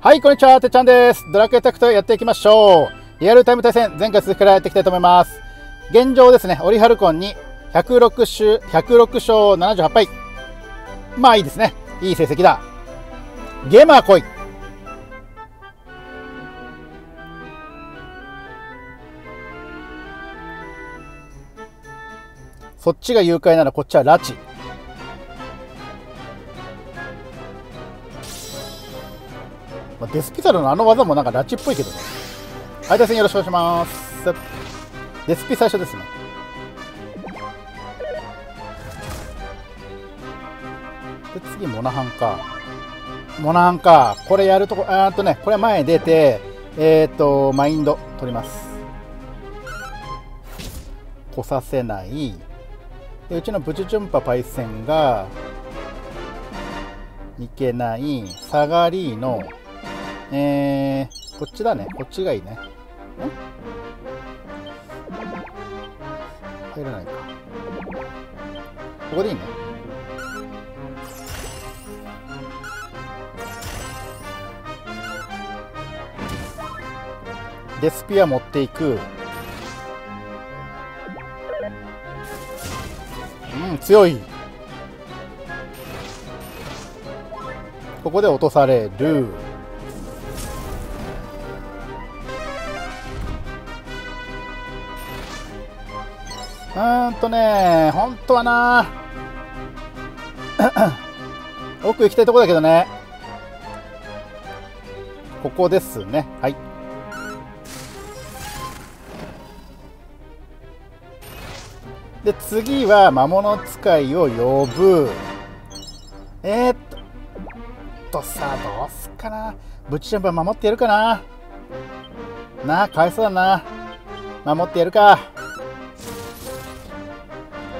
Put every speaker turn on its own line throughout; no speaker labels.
はい、こんにちは、てっちゃんです。ドラクエタクトやっていきましょう。リアルタイム対戦、前回続きからやっていきたいと思います。現状ですね、オリハルコンに106勝、106勝78敗。まあいいですね。いい成績だ。ゲーマー来い。そっちが誘拐ならこっちは拉致。まあ、デスピサルのあの技もなんか拉致っぽいけどね。はい、対戦よろしくお願いします。デスピ最初ですね。で、次、モナハンか。モナハンか。これやるとこ、あーっとね、これ前出て、えっ、と、マインド取ります。来させない。でうちのブチュチュンパパイセンが、いけない。サガリーノ。えー、こっちだね。こっちがいいね。入らないか。ここでいいね。デスピア持っていく。うん、強い。ここで落とされる。ーんとね、本当はな、奥行きたいとこだけどね。ここですね。はい。で、次は魔物使いを呼ぶ。えー、っと、とさ、どうすっかな。ブチジャンプは守ってやるかな。なあ、かわいそうだな。守ってやるか。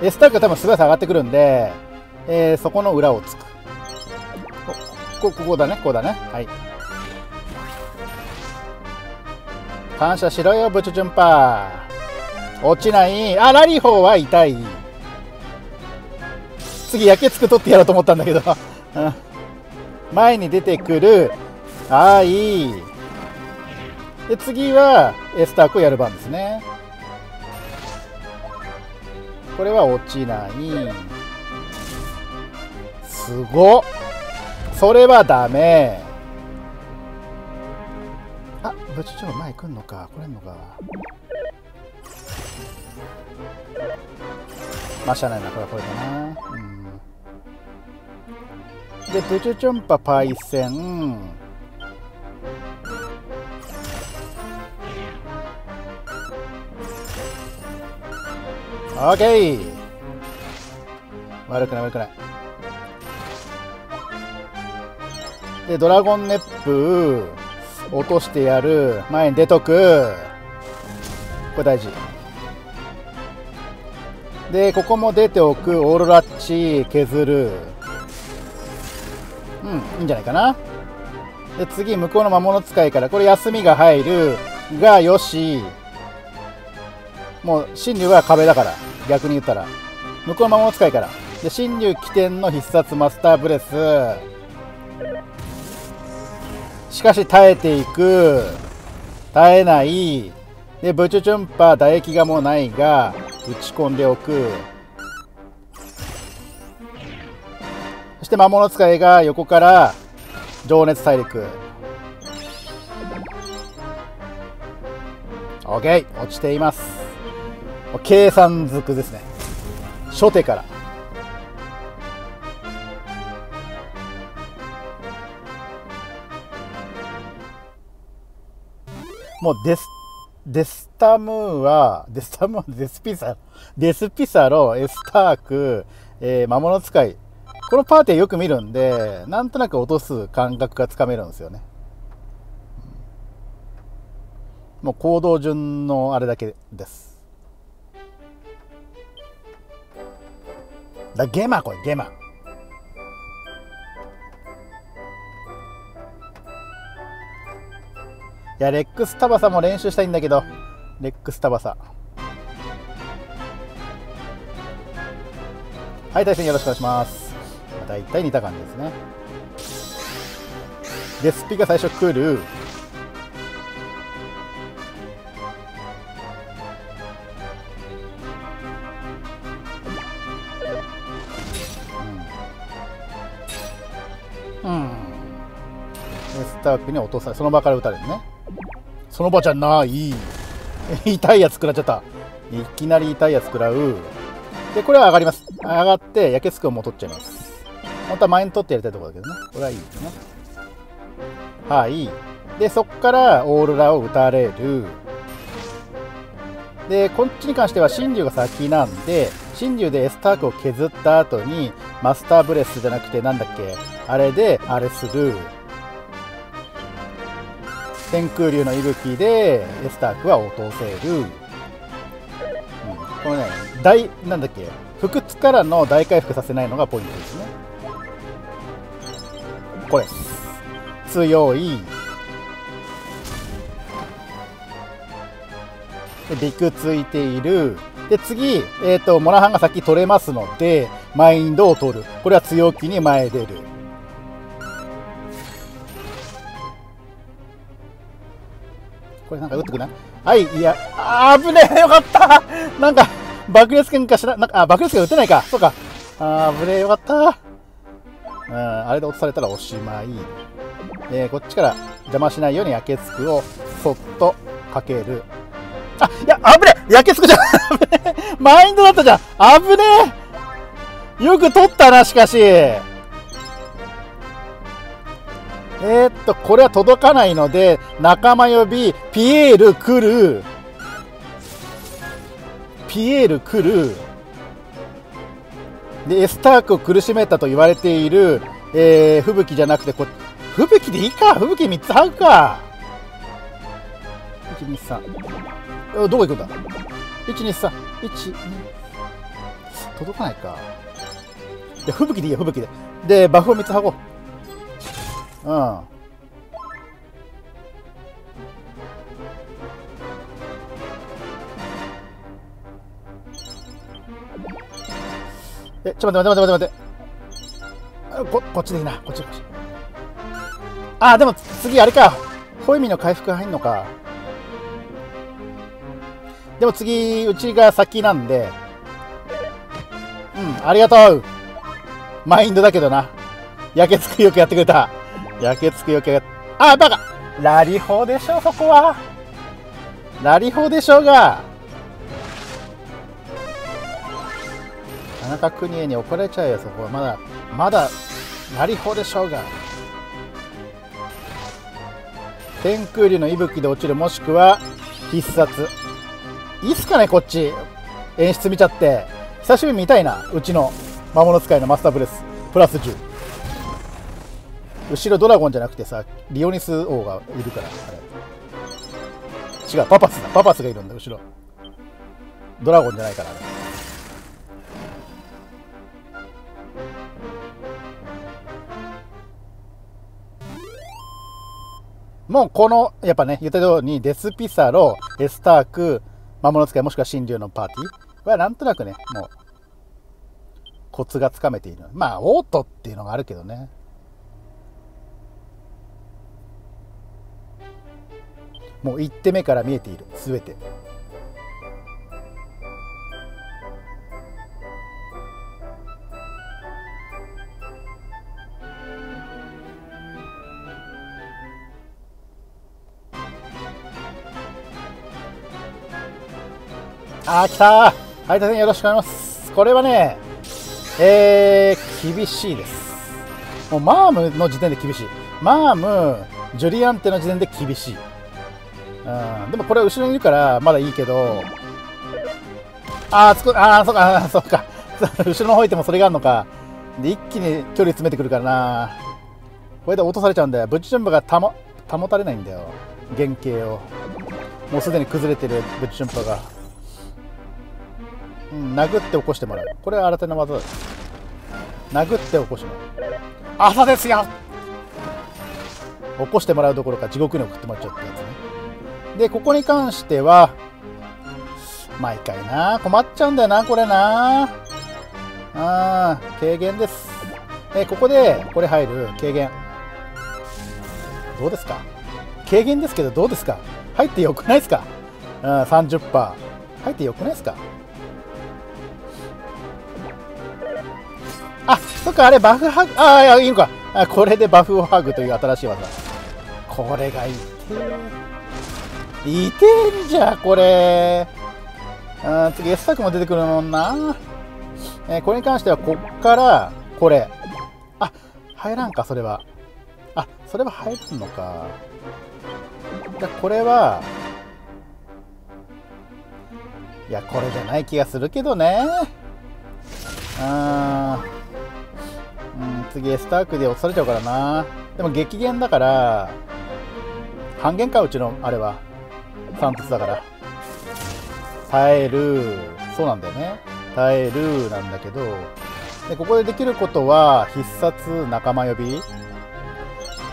エスタークが多分すごい下がってくるんで、えー、そこの裏をつく。こ、ここだね、ここだね。はい。感謝しろよ、ブチュチュンパー。落ちない。あ、ラリホーは痛い。次、焼けつく取ってやろうと思ったんだけど。前に出てくる。ああ、いい。で、次は、エスタークをやる番ですね。これは落ちない。すごっ。それはダメ。あ、ブチュチョウ前来んのか。来れんのか。まあ、しゃないな。これはこれだな。うん。で、ブチュチョンパパイセン。オッケー悪くない悪くない。でドラゴンネップ落としてやる。前に出とく。これ大事。でここも出ておく。オーロラッチ削る。うんいいんじゃないかな。で次向こうの魔物使いからこれ休みが入る。がよし。もう神竜は壁だから。逆に言ったら。向こうの魔物使いから。で神竜起点の必殺マスターブレス。しかし耐えていく。耐えない。でブチュチュンパー唾液がもうないが打ち込んでおく。そして魔物使いが横から情熱大陸。OK 落ちています。計算づくですね。初手から。もうデスデスタムーはデスタムーデスピサデスピサロエスターク、えー、魔物使い。このパーティーよく見るんでなんとなく落とす感覚がつかめるんですよね。もう行動順のあれだけです。だゲマこれゲマ。いやレックスタバサも練習したいんだけどレックスタバサ。はい対戦よろしくお願いします。大体似た感じですね。デスピが最初来る。タークに落とされその場から撃たれるね。その場じゃない。痛いやつ食らっちゃった。いきなり痛いやつ食らう。でこれは上がります。上がって焼けつくんも取っちゃいます。本当は前に取ってやりたいところだけどね。これはいいですね。はい。でそこからオーロラを打たれる。でこっちに関しては真珠が先なんで真珠でエスタークを削った後にマスターブレスじゃなくてなんだっけあれであれする。天空竜の息吹でエスタークは落とせる、うん、このね大なんだっけ不屈からの大回復させないのがポイントですね。これ強い。でビクついている。で次、えーと、モラハンが先取れますのでマインドを取る。これは強気に前出る。これなんか打ってくない？はいいやあぶねえよかった。なんか爆裂剣かしらなんかあ爆裂剣打てないか。そうか。あぶねえよかった。うんあれで落とされたらおしまい。えー、こっちから邪魔しないように焼けつくをそっとかける。あ、いや、危ねえ！焼けつくじゃん。マインドだったじゃん。危ねえ！よく取ったな、しかし。えー、っと、これは届かないので、仲間呼び、ピエール来る。ピエール来る。で、エスタークを苦しめたと言われている、えー、吹雪じゃなくてこ、吹雪でいいか吹雪3つはうか。1、2、3。どこ行くんだ ?123、1、2、届かないか。いや、吹雪でいいよ、吹雪で。で、バフを3つ運ぼう。うん。え、ちょっと、待って待って待って待って。こ、こっちでいいな。こっち、こっち。あ、でも次あれか。ホイミの回復入んのか。でも次、うちが先なんで、うん、ありがとうマインドだけどな。焼けつくよくやってくれた。焼けつくよくやっあ、バカラリホでしょ、そこは。ラリホでしょうが。田中邦衛に怒られちゃうよ、そこは。まだ、まだ、ラリホでしょうが。天空竜の息吹で落ちる、もしくは、必殺。いいっすかね、こっち。演出見ちゃって。久しぶり見たいな。うちの魔物使いのマスターブレス。プラス10。後ろドラゴンじゃなくてさ、リオニス王がいるから、違う、パパスだ。パパスがいるんだ、後ろ。ドラゴンじゃないから、もうこの、やっぱね、言ったように、デスピサロ、エスターク、魔物使いもしくは神竜のパーティーはなんとなくね、もう、コツがつかめている。まあ、オートっていうのがあるけどね。もう1手目から見えている、すべて。あー、来たー配達員よろしくお願いします。これはね、えー、厳しいです。もうマームの時点で厳しい。マーム、ジュリアンテの時点で厳しい。うん、でもこれ後ろにいるからまだいいけど、あー、つく、あー、そうか、あそうか。後ろの方いてもそれがあるのか。で、一気に距離詰めてくるからな。これで落とされちゃうんだよ。ブッチジャンプが保保たれないんだよ。原型を。もうすでに崩れてるブッチジャンプが。うん、殴って起こしてもらうこれは新手の技だ殴って起こしてもらう朝ですよ起こしてもらうどころか地獄に送ってもらっちゃうってやつでここに関しては毎回な困っちゃうんだよなこれな。あ軽減です。えここでこれ入る軽減。どうですか？軽減ですけどどうですか？入ってよくないですか？うん、30%入ってよくないですか？あそっかあれバフハグああいいのか。あこれでバフをハグという新しい技。これがいていてんじゃこれ。あ次 S 作も出てくるもんな、えー、これに関してはこっからこれ。あ入らんかそれは。あそれは入るのか。じゃこれはいやこれじゃない気がするけどね。うん、次スタークで落とされちゃうからな。でも激減だから半減かうちのあれは。サントスだから。耐える。そうなんだよね。耐えるなんだけど。でここでできることは必殺仲間呼び。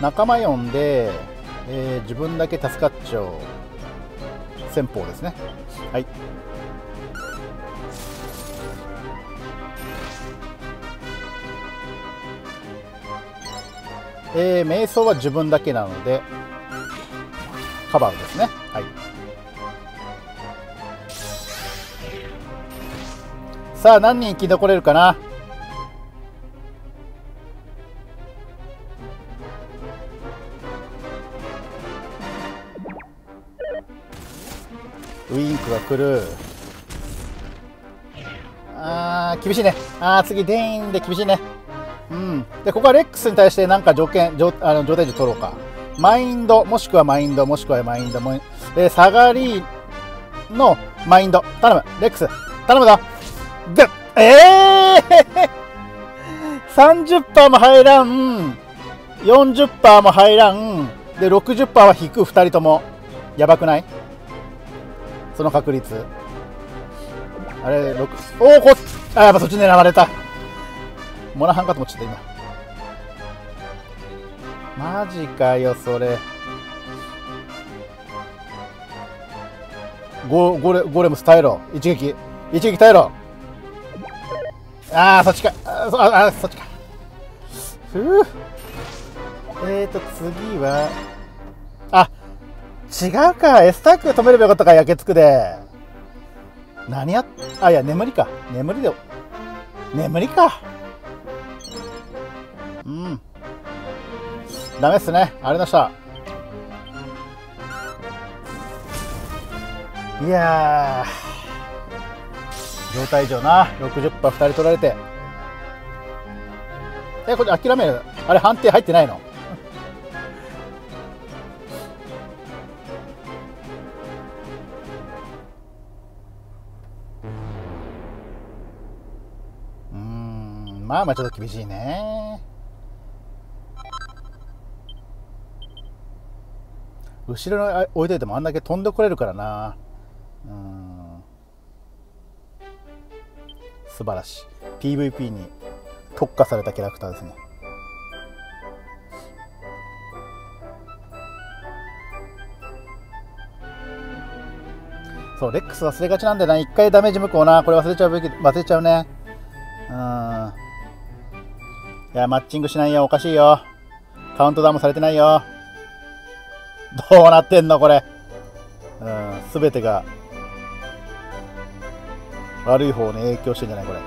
仲間呼んで、えー、自分だけ助かっちゃう。戦法ですね。はい。えー、瞑想は自分だけなのでカバーですね。はい。さあ何人生き残れるかな？ウインクが来る。あー厳しいね。あー次デインで厳しいね。うん、でここはレックスに対して何か条件状あの状態値取ろうか。マインドもしくはマインドもしくはマインドも、えー、下がりのマインド頼む。レックス。頼むぞ。でええー、30%も入らん。40%も入らん。で60%は引く2人とも。やばくない？その確率。あれ6おおこっあやっぱそっち狙われた。モナハンかと思っちゃった今。マジかよそれ。ゴゴレゴレムス耐えろ。一撃。一撃耐えろ。ああそっちか。あそあそっちか。ふう。えーと次は。あ違うか。S タック止めればよかったか焼けつくで。何やあいや眠りか。眠りで眠りか。うん。ダメっすね。ありました。いや状態以上な。60%、2人取られて。えこれ諦める？あれ判定入ってないの？うん。まあまあちょっと厳しいね。後ろに置いといてもあんだけ飛んでこれるからな。うん。素晴らしい。PVP に特化されたキャラクターですね。そうレックス忘れがちなんだよな。一回ダメージ向こうな。これ忘れちゃうべき忘れちゃうね。うん。いやマッチングしないよ。おかしいよ。カウントダウンもされてないよ。どうなってんのこれ。うん、すべてが悪い方に影響してんじゃないこれ。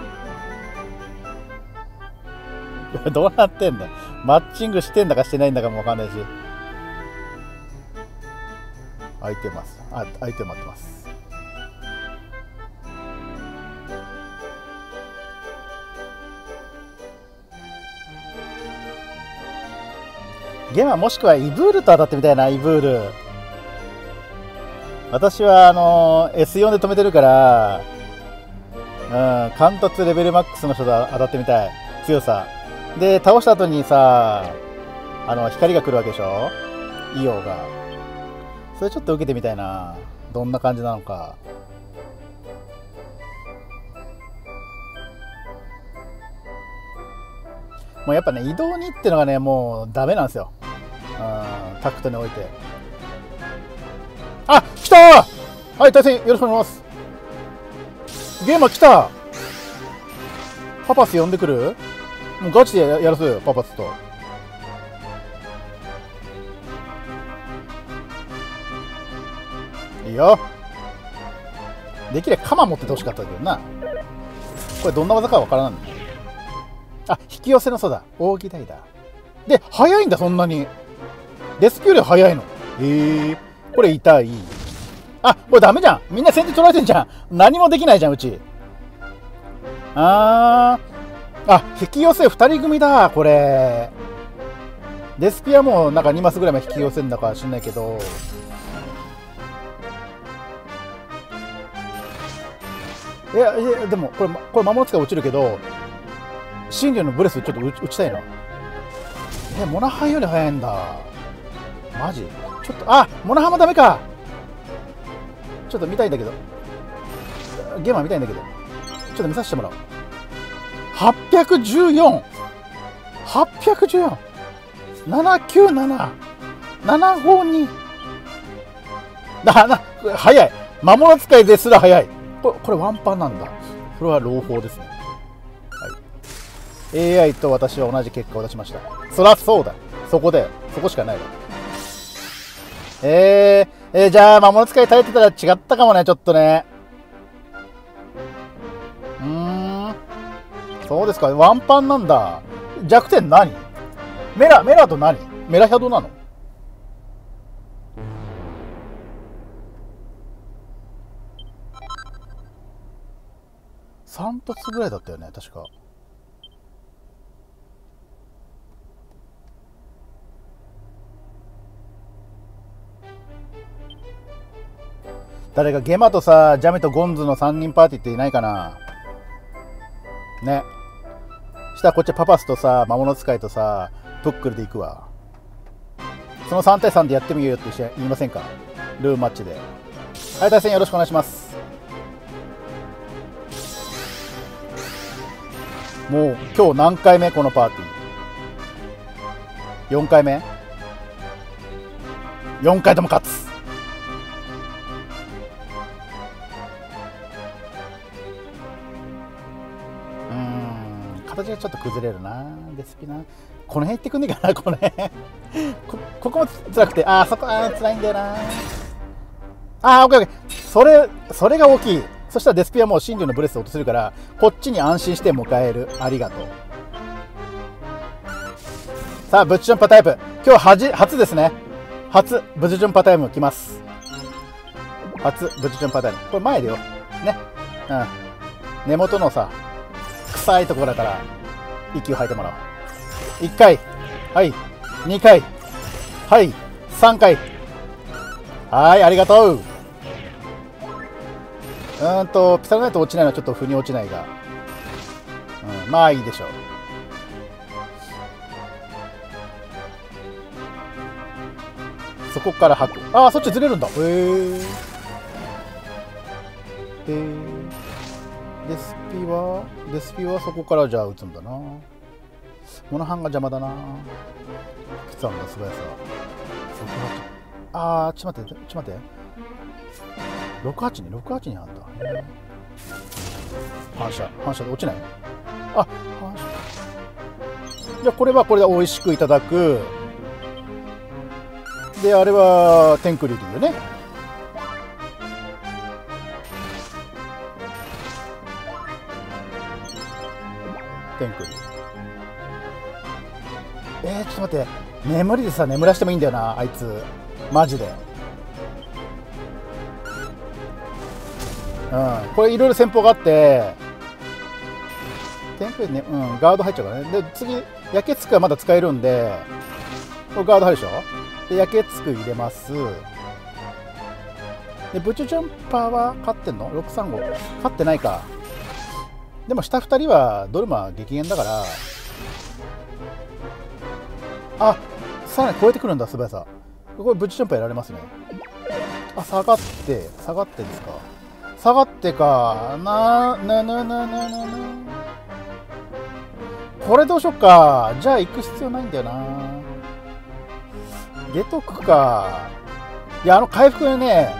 どうなってんだマッチングしてんだかしてないんだかもわかんないし。空いてます。あ、空いて待ってます。ゲマもしくはイブールと当たってみたいな、イブール。私は、あの、S4 で止めてるから、うん、貫突レベルマックスの人と当たってみたい。強さ。で、倒した後にさ、あの、光が来るわけでしょ？イオが。それちょっと受けてみたいな。どんな感じなのか。もうやっぱね、移動にってのがね、もうダメなんですよ。タクトにおいて。あ来たはい対戦よろしくお願いします。ゲーマー来たパパス呼んでくる？もうガチでやらせよパパスと。いいよ。できれば鎌持っててほしかったけどな。これどんな技かわからないあ引き寄せの差だ。扇台だ。で速いんだそんなに。デスピューより速いの。へえこれ痛い。あこれダメじゃん。みんな先手取られてんじゃん。何もできないじゃんうち。あー。あ引き寄せ2人組だこれ。デスピアもうなんか2マスぐらいまで引き寄せんだか知んないけど。いやいやでもこれこれ魔物使い落ちるけど真理のブレスちょっと打ちたいな。えモナハンより速いんだ。マジ？ちょっとあモナハンもダメか。ちょっと見たいんだけど。ゲーマー見たいんだけど。ちょっと見させてもらおう。814 814 797 752だな早い。魔物使いですら早い。これこれワンパンなんだ。これは朗報ですね、はい、AI と私は同じ結果を出しました。そりゃそうだ。そこでそこしかないわえー、えー、じゃあ魔物使い耐えてたら違ったかもねちょっとね。うーん。そうですか。ワンパンなんだ。弱点何？メラメラと何？メラヒャドなの？3凸ぐらいだったよね確か。誰かゲマとさジャメとゴンズの3人パーティーっていないかな。ね。したらこっちパパスとさ魔物使いとさプックルで行くわ。その3対3でやってみようよって言いませんか？ルーマッチで。はい対戦よろしくお願いします。もう今日何回目このパーティー？4回目？4回とも勝つ。なデスピなこの辺行ってくんねえかなこの辺。こここも辛くて。あそこあ辛いんだよな。あーオッケーオッケー。それそれが大きい。そしたらデスピはもう真珠のブレスを落とせるからこっちに安心して迎える。ありがとう。さあブッチジョンパタイプ。今日はじ初ですね。初ブチジョンパタイム来ます。初ブチジョンパタイム。これ前でよ。ね。うん。根元のさ臭いところだから息を吐いてもらおう。1回。はい。2回。はい。3回。はいありがとう。うんとピサロナイト落ちないのはちょっと腑に落ちないが、うん、まあいいでしょう。そこから吐く。ああそっちずれるんだ。へえでデスピはデスピはそこからじゃあ打つんだな。モノハンが邪魔だな。きつあんだ素早さ。ああちょっと待ってちょっと待って。68に68にあんだ反射反射で落ちない？あ反射。じゃあこれはこれで美味しくいただく。であれは天空竜でいいよね。天空竜。えー、ちょっと待って眠りでさ眠らしてもいいんだよなあいつ。マジで。うん、これいろいろ戦法があってテンプね、うん、ガード入っちゃうからね。で次焼けつくはまだ使えるんでこれガード入るでしょ？で焼けつく入れます。でブチュジャンパーは勝ってんの ?635 勝ってないか。でも下2人はドルマ激減だから。あさらに超えてくるんだ素早さ。これブチジャンパーやられますね。あ下がって下がってですか。下がってか。ななななななこれどうしよっか。じゃあ行く必要ないんだよな。出とくか。いやあの回復ね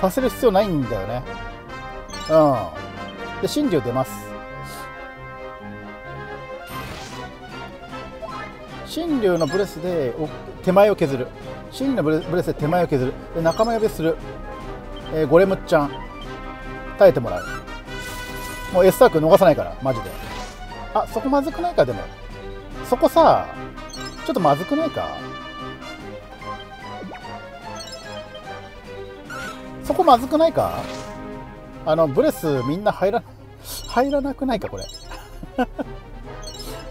させる必要ないんだよね。うん。で真珠出ます。真竜のブレスで手前を削る。真竜のブレスで手前を削る。で仲間呼びする。えー、ゴレムちゃん。耐えてもらう。もう S ターク逃さないからマジで。あそこまずくないかでも。そこさちょっとまずくないか。そこまずくないか。あのブレスみんな入ら入らなくないかこれ。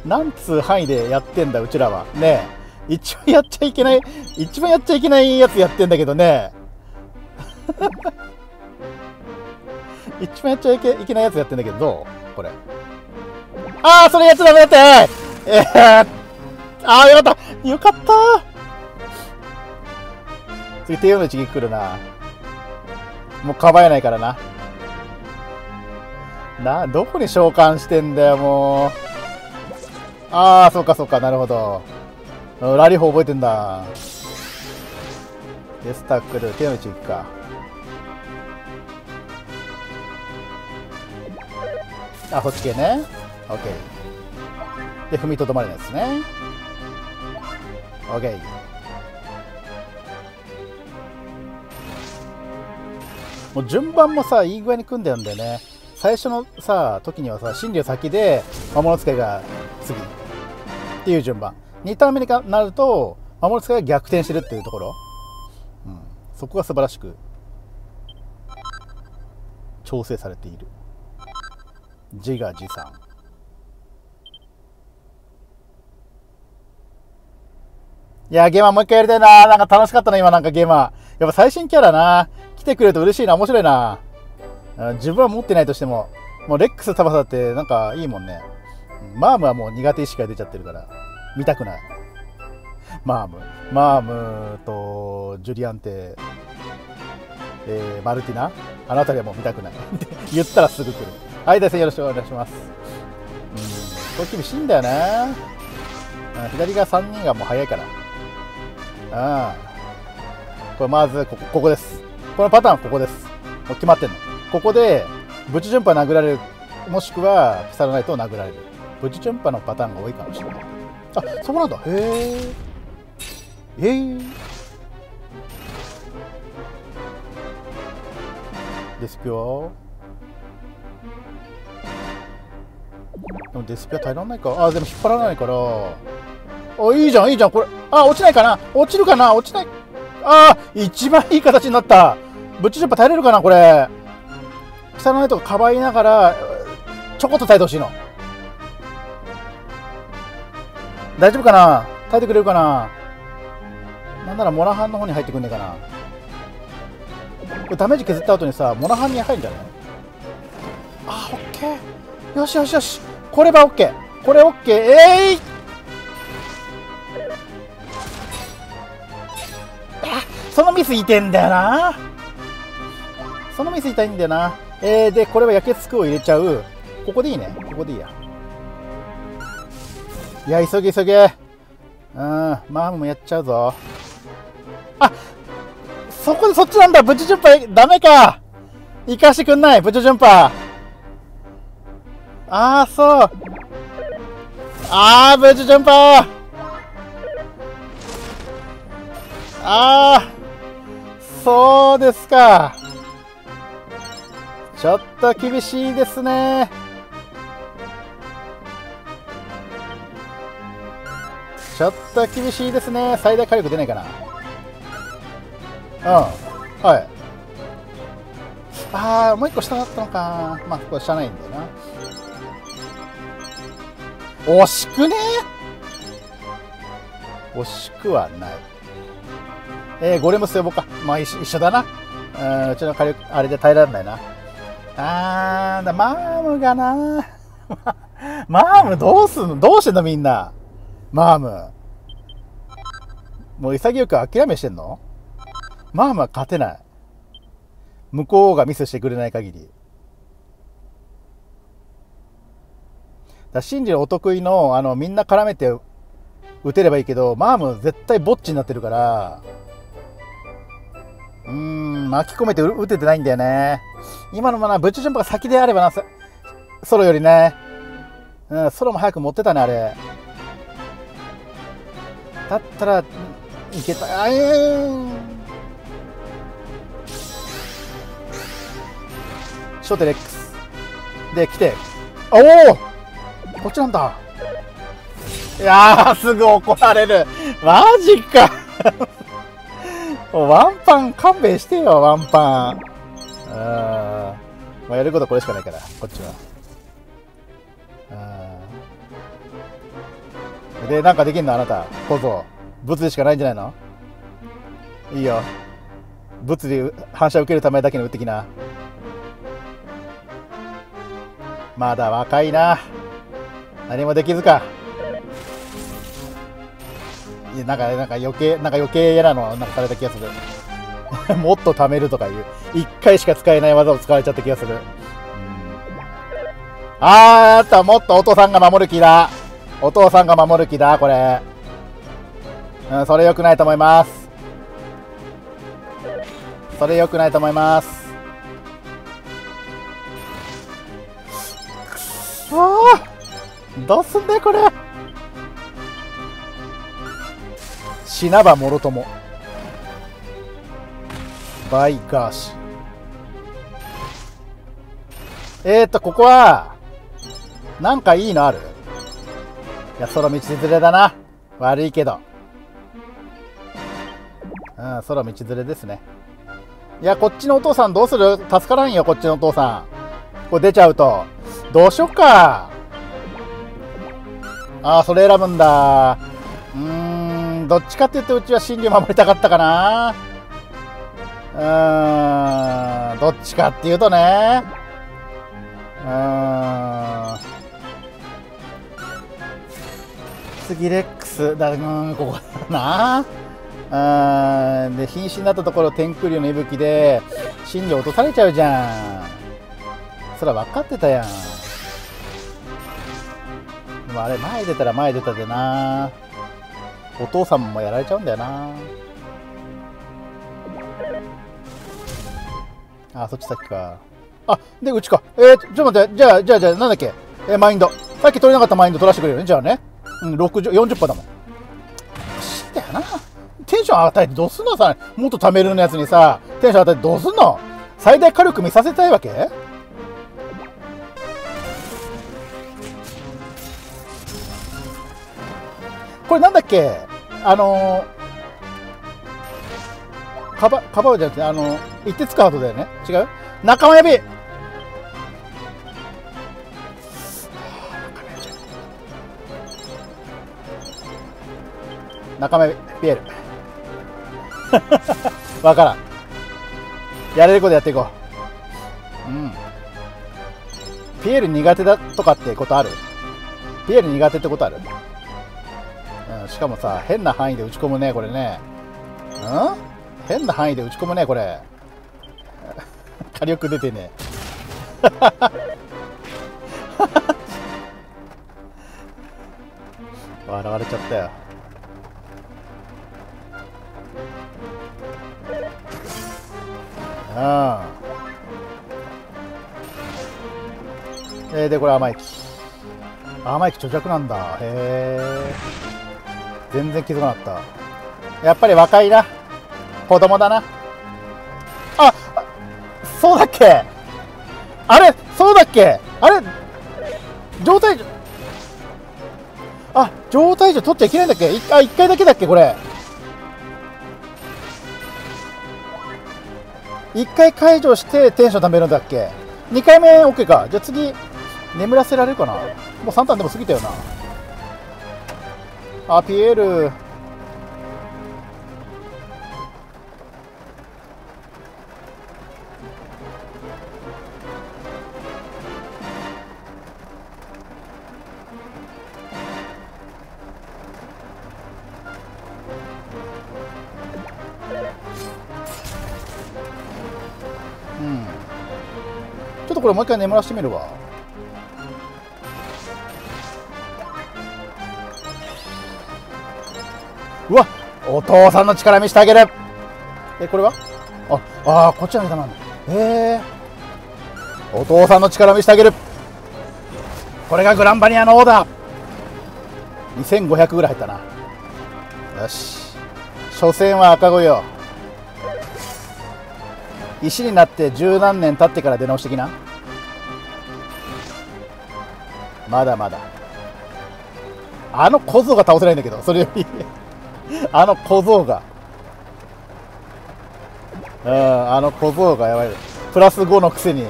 なんつう範囲でやってんだうちらは。ねえ。一番やっちゃいけない一番やっちゃいけないやつやってんだけどね。一番やっちゃいけいけないやつやってんだけどどう？これ。ああそれやっちゃダメだって。えー、ああよかった。よかった。次手の一撃来るな。もうかばえないからな。などこに召喚してんだよもう。ああそうかそうかなるほど。ラリー覚えてんだ。デスタックル手の内行くか。あそっち系ね。OK で踏みとどまれないですね。OK もう順番もさいい具合に組んでるんだよね。最初のさ時にはさ真理先で魔物使いが次。っていう順番2ターン目になると魔物使いが逆転してるっていうところ、うん、そこが素晴らしく調整されている自画自賛いや、ゲーマーもう一回やりたいな。なんか楽しかったな、今なんかゲーマー。やっぱ最新キャラな。来てくれると嬉しいな、面白いな。自分は持ってないとしても、もうレックスタバサってなんかいいもんね。マームはもう苦手意識が出ちゃってるから、見たくない。マーム。マームとジュリアンテ、えー、マルティナ？あの辺りはもう見たくない。っ て言ったらすぐ来る。はい、大戦よろしくお願いします。うん、これ厳しいんだよね。左が3人がもう早いから。ああ。これまずここ、ここです。このパターンはここです。もう決まってんの。ここで、ブチジュンパ殴られる、もしくは、ピサロナイトを殴られる。ブチジュンパのパターンが多いかもしれない。あ、そうなんだ。へえ。えー。デスピオでもデスピア耐えられないか。あ、でも引っ張らないから。あ、いいじゃん、いいじゃん、これ。あ、落ちないかな？落ちるかな落ちない。あ一番いい形になった。ブッチジャンパ耐えれるかな？これ。下の根とかかばいながら、ちょこっと耐えてほしいの。大丈夫かな？耐えてくれるかな？なんならモラハンの方に入ってくんねえかな？これダメージ削った後にさ、モラハンに入るんじゃない？あ、オッケー。よしよしよし。これはオッケー。これオッケー。えい、ーそのミスいてんだよな。そのミス痛いんだよな。えー、でこれは焼けつくを入れちゃう。ここでいいね。ここでいいや。いや急げ急げ。うんマームもやっちゃうぞ。あそこでそっちなんだ。ブチジュンパーダメか。行かしてくんない。ブチジュンパー。ああそう。ああブチジュンパー。ああそうですか。ちょっと厳しいですね。ちょっと厳しいですね。最大火力出ないかな。うん。はい。ああ、もう一個下だったのか。まあ、これ下ないんだよな。惜しくね惜しくはない。えー、ゴレムス呼ぼうか。まあ一緒だな。うん、うちの火力、あれで耐えられないな。あーだ、マームがな マームどうすんの？どうしてんのみんな？マーム。もう潔く諦めしてんの？マームは勝てない。向こうがミスしてくれない限り。だシンジのお得意の、あの、みんな絡めて打てればいいけど、マーム絶対ぼっちになってるから、うん、巻き込めて打ててないんだよね。今のままブッチジャンプが先であればな、ソロよりね。うん、ソロも早く持ってたね、あれ。だったら、いけた。あえー、初手レックス。で来て。おおこっちなんだ。いやすぐ怒られる。マジか。ワンパン勘弁してよワンパン。うんまあやることこれしかないからこっちは。うんでなんかできんのあなた。小僧物理しかないんじゃないの？いいよ。物理反射受けるためだけの打ってきな。まだ若いな。何もできずか。いやなんかなんか余計なんか余計嫌なの。なんかされた気がする。もっと貯めるとかいう。1回しか使えない技を使われちゃった気がする、あーあった。もっとお父さんが守る気だ。お父さんが守る気だこれ。うんそれ良くないと思います。それ良くないと思います。くそどうすんだよこれ。死なばもろとも。バイガーシえーとここはなんかいいのある？やその道連れだな。悪いけど。うん空道連れですね。いやこっちのお父さんどうする？助からんよこっちのお父さん。これ出ちゃうと。どうしよっか。ああそれ選ぶんだ。うーんどっちかって言ってうちは真理を守りたかったかな。うーんどっちかっていうとね。うーん。次レックスだうんここだな。あで瀕死になったところ天空竜の息吹で真理落とされちゃうじゃん。それは分かってたやん。でもあれ前出たら前出たでな。お父さんもやられちゃうんだよな。あそっち先か。あでうちか。えー、ちょっと待って。じゃあじゃあじゃあなんだっけ？えー、マインド。さっき取れなかったマインド取らせてくれるね。じゃあね。うん60 40%だもん。知ったよな。テンション与えてどうすんのさ。もっと貯めるのやつにさ。テンション与えてどうすんの。最大火力見させたいわけ？これなんだっけ？あのー、カバカバーじゃなくてあの一徹カードだよね。違う？仲間指仲間指ピエール。わからん。やれることやっていこう。うん。ピエール苦手だとかってことある？ピエール苦手ってことある？うん、しかもさ変な範囲で打ち込むねこれね。うん？変な範囲で打ち込むねこれ。火力出てね。笑われちゃったよ。うん。えー、でこれ甘い木甘い木著弱なんだ。へえ全然気づかなかった。やっぱり若いな。子供だな。あそうだっけ？あれそうだっけ？あれ状態あ状態上取っちゃいけないんだっけ？あ1回だけだっけこれ。1回解除してテンション貯めるんだっけ？2回目 OK か。じゃあ次眠らせられるかな？もう3ターンでも過ぎたよな。あピエール。とこれもう一回眠らしてみるわ。うわお父さんの力見せてあげる。えこれは？ああこっちの下なんだ。へえお父さんの力見せてあげる。これがグランバニアのオーダー。2500ぐらい入ったな。よし。初戦は赤子よ。石になって十何年経ってから出直してきな。まだまだ。あの小僧が倒せないんだけどそれより。あの小僧が。うんあの小僧がやばい。プラス5のくせに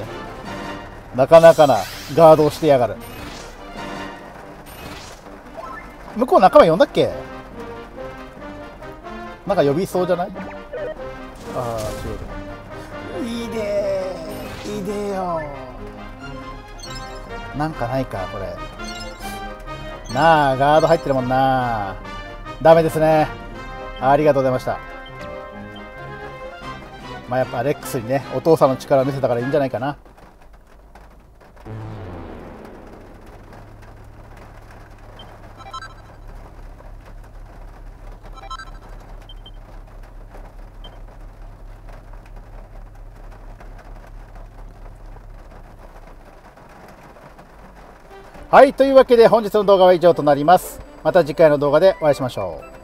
なかなかなガードをしてやがる。向こう仲間呼んだっけ？なんか呼びそうじゃない？ああなんかないかこれ。なあガード入ってるもんな。ダメですね。ありがとうございました。まあやっぱレックスにねお父さんの力見せたからいいんじゃないかな。はい、というわけで本日の動画は以上となります。また次回の動画でお会いしましょう。